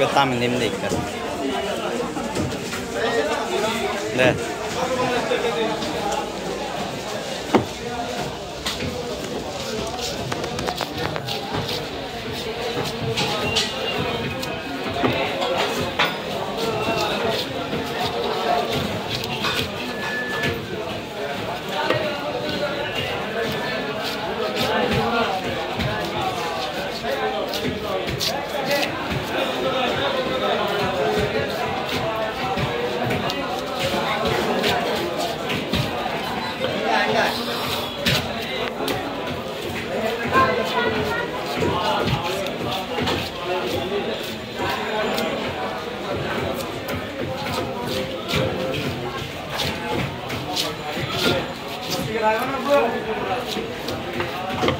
이거 따면 됩니다. 네. Thank you.